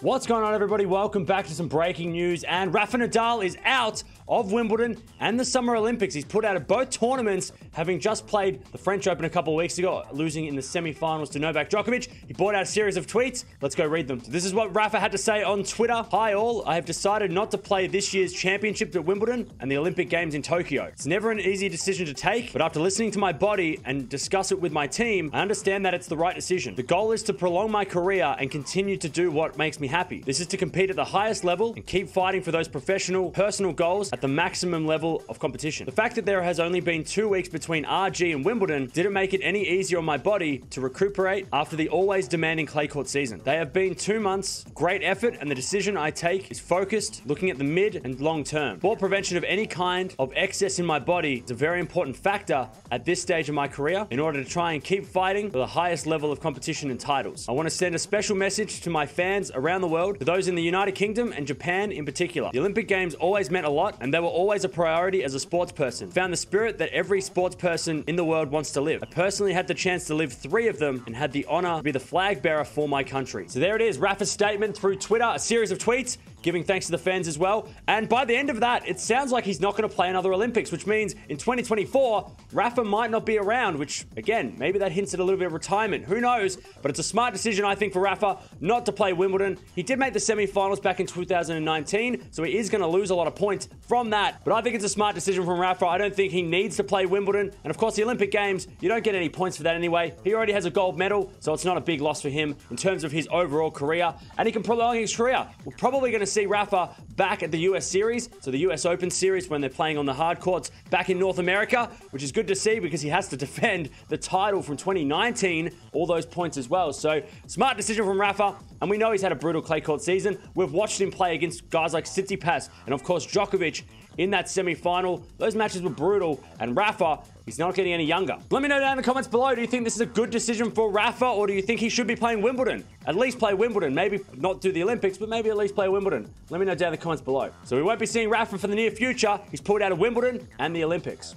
What's going on, everybody? Welcome back to some breaking news. And Rafa Nadal is out of Wimbledon and the Summer Olympics. He's put out of both tournaments, having just played the French Open a couple of weeks ago, losing in the semi-finals to Novak Djokovic. He brought out a series of tweets. Let's go read them. This is what Rafa had to say on Twitter. Hi all, I have decided not to play this year's championships at Wimbledon and the Olympic Games in Tokyo. It's never an easy decision to take, but after listening to my body and discuss it with my team, I understand that it's the right decision. The goal is to prolong my career and continue to do what makes me happy. This is to compete at the highest level and keep fighting for those professional, personal goals at the maximum level of competition. The fact that there has only been two weeks between RG and Wimbledon didn't make it any easier on my body to recuperate after the always demanding clay court season. They have been two months, great effort, and the decision I take is focused, looking at the mid and long term. Ball prevention of any kind of excess in my body is a very important factor at this stage of my career in order to try and keep fighting for the highest level of competition and titles. I want to send a special message to my fans around the world, to those in the United Kingdom and Japan in particular. The Olympic Games always meant a lot, and they were always a priority as a sports person. Found the spirit that every sports person in the world wants to live. I personally had the chance to live three of them and had the honor to be the flag bearer for my country. So there it is, Rafa's statement through Twitter, a series of tweets giving thanks to the fans as well. And by the end of that, it sounds like he's not going to play another Olympics, which means in 2024, Rafa might not be around, which again, maybe that hints at a little bit of retirement. Who knows? But it's a smart decision, I think, for Rafa not to play Wimbledon. He did make the semi-finals back in 2019, so he is going to lose a lot of points from that. But I think it's a smart decision from Rafa. I don't think he needs to play Wimbledon. And of course, the Olympic Games, you don't get any points for that anyway. He already has a gold medal, so it's not a big loss for him in terms of his overall career. And he can prolong his career. We're probably going to see Rafa back at the US Series, so the US Open Series when they're playing on the hard courts back in North America, which is good to see because he has to defend the title from 2019, all those points as well. So, smart decision from Rafa, and we know he's had a brutal clay court season. We've watched him play against guys like Tsitsipas and, of course, Djokovic in that semi-final. Those matches were brutal, and Rafa, he's not getting any younger. Let me know down in the comments below, do you think this is a good decision for Rafa, or do you think he should be playing Wimbledon? At least play Wimbledon. Maybe not do the Olympics, but maybe at least play Wimbledon. Let me know down in the comments below. So we won't be seeing Rafa for the near future. He's pulled out of Wimbledon and the Olympics.